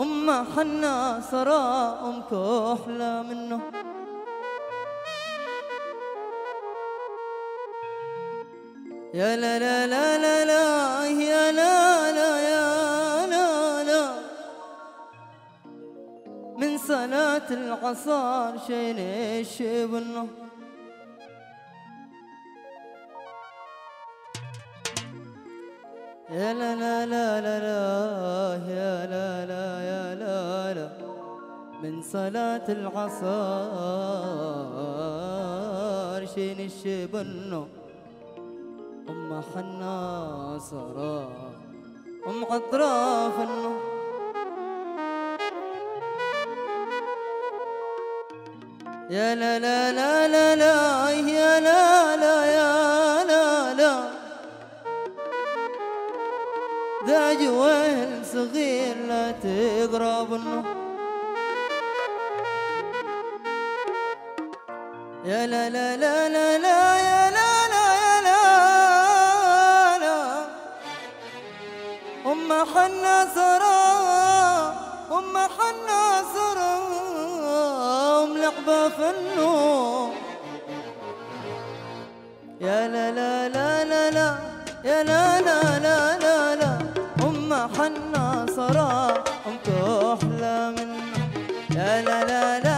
أم حنا سرى أم كحلى منه. يا لا لا لا لا لا يا لا لا يا لا لا. من صلاة العصار شين الشبنه يا لا لا لا لا, لا صلاة العصار شين الشبنو. أم حنا صرا أم عطراف النو يا لا لا لا لا لا يا لا لا يا لا لا. ده جوال صغير لا تضربنه النو يا لا لا لا لا لا يا لا لا يا لا لا أم حنا سرى أم حنا سرى أم لقبة فنو يا لا لا لا لا لا يا لا لا لا لا لا أم حنا سرى أم تحلى منا يا لا لا لا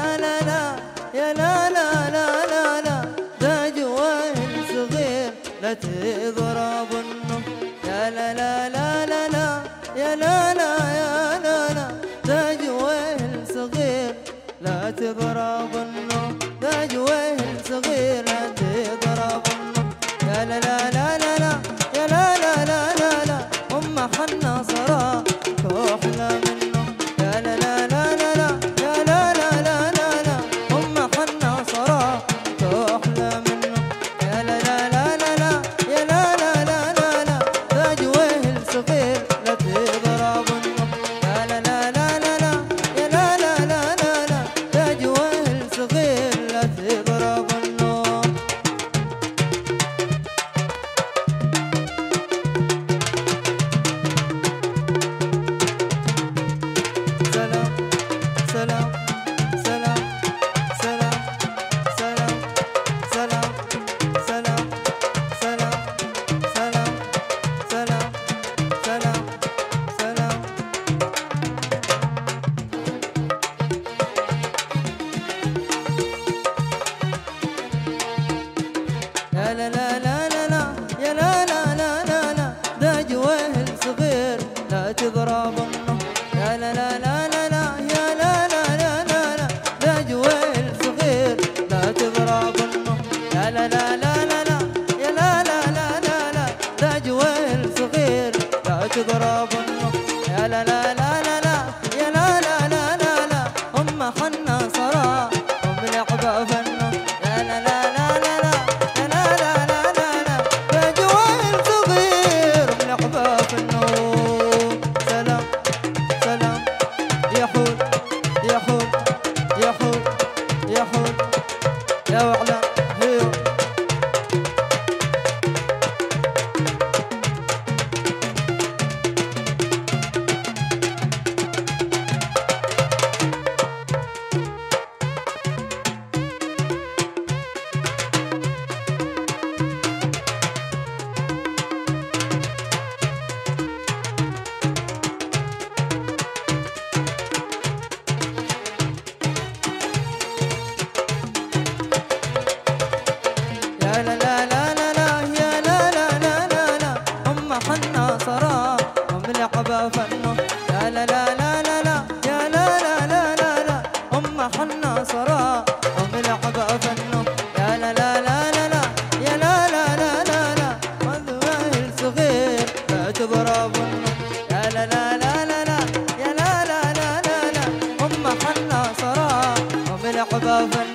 love and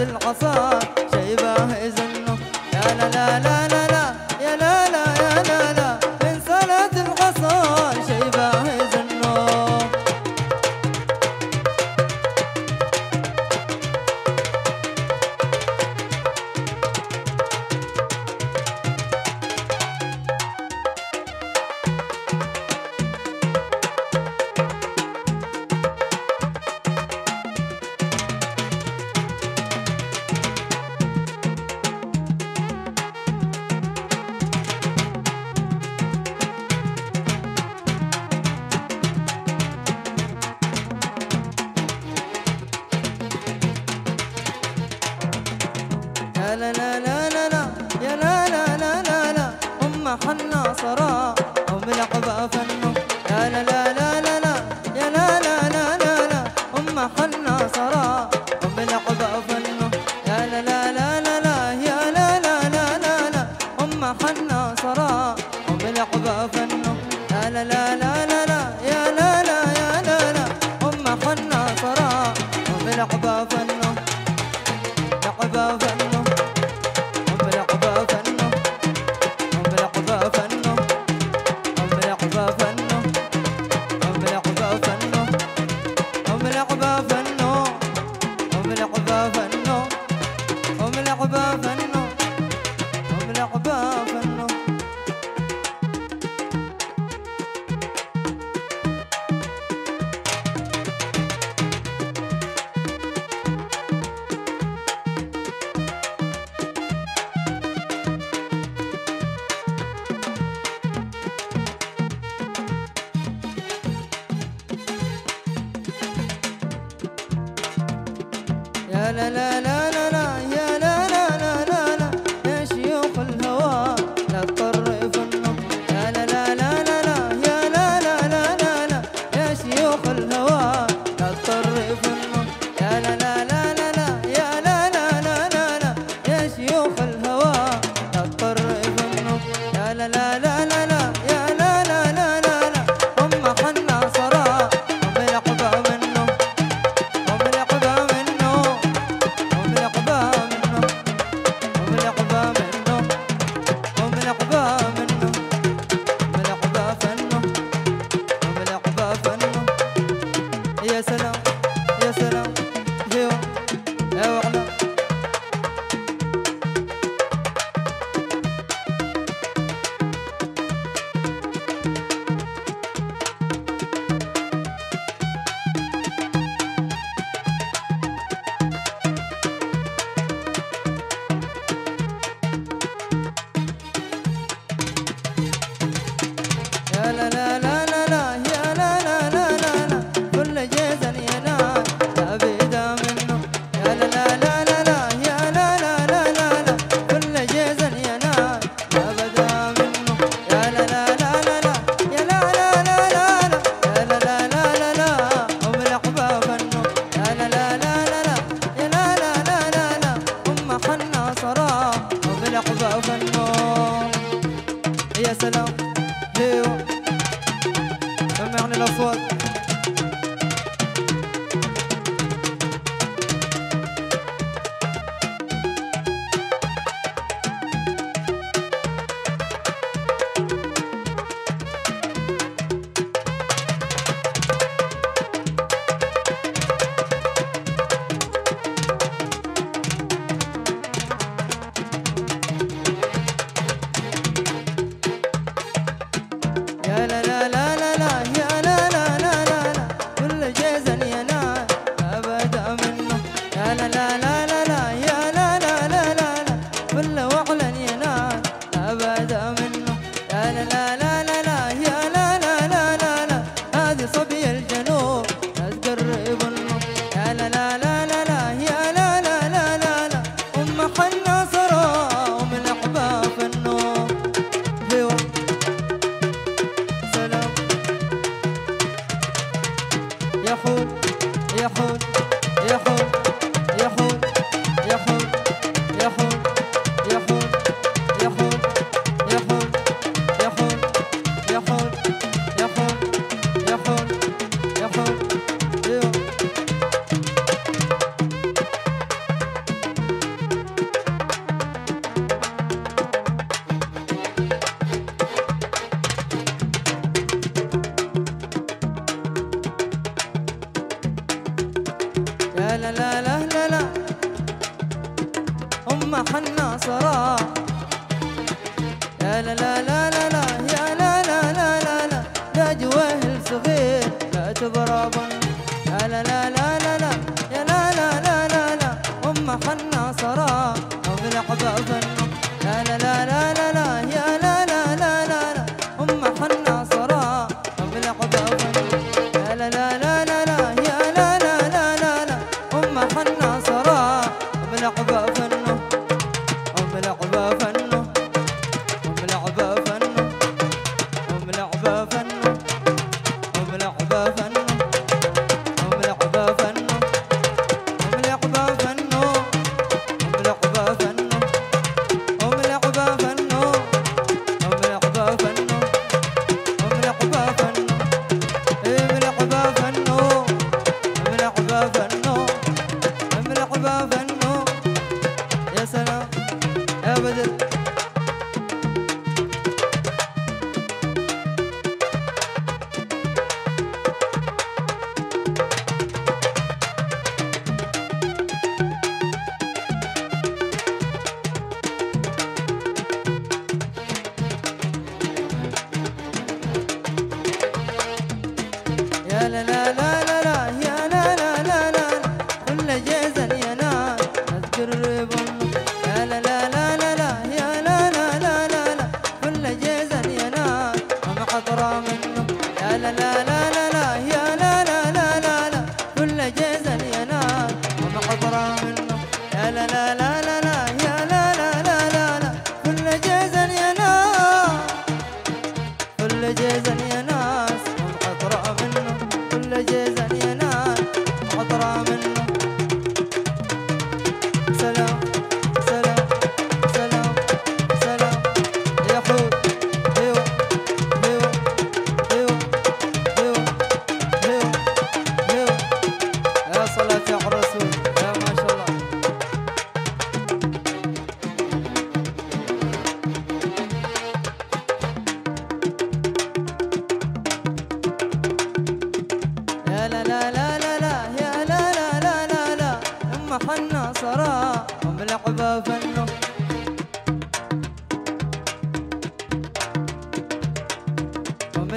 العصا شيبه يزنه لا لا لا لا, لا بالعقبة فنه لا لا لا, لا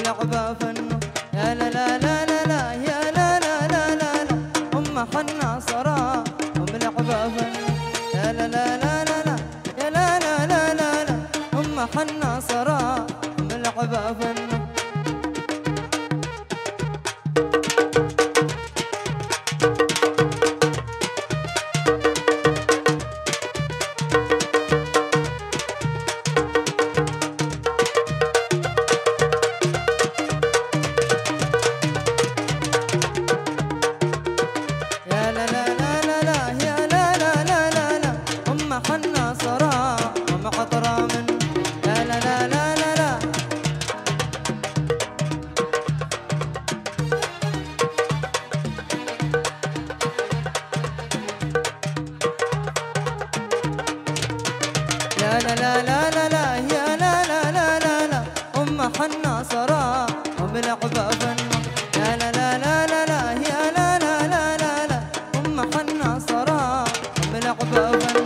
لعبه فنو. يا love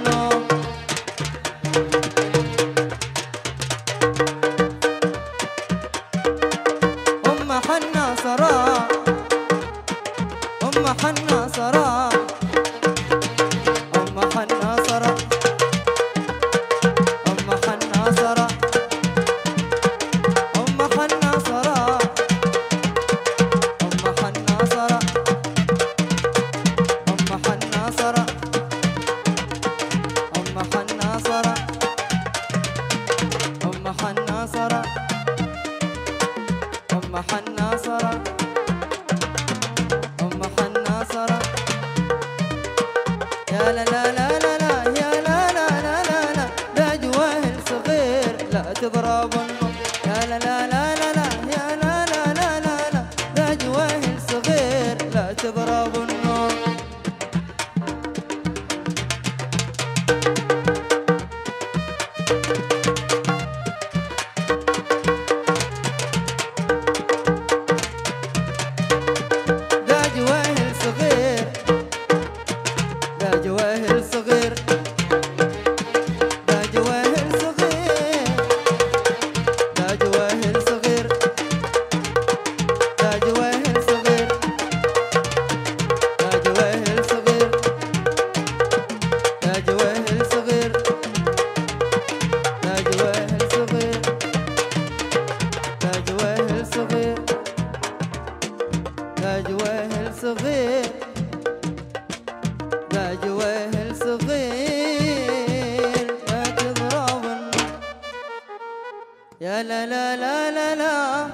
يا لا لا لا لا لا.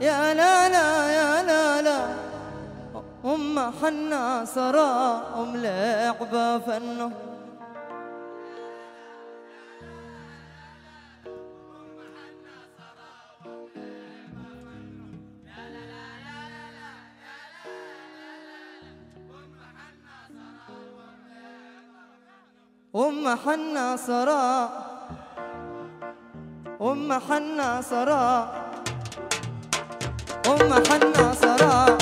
يا لا لا لا لا. أم حنا صرا أم لعبة فنه أم حنا سرى أم حنا سرى أم حنا سرى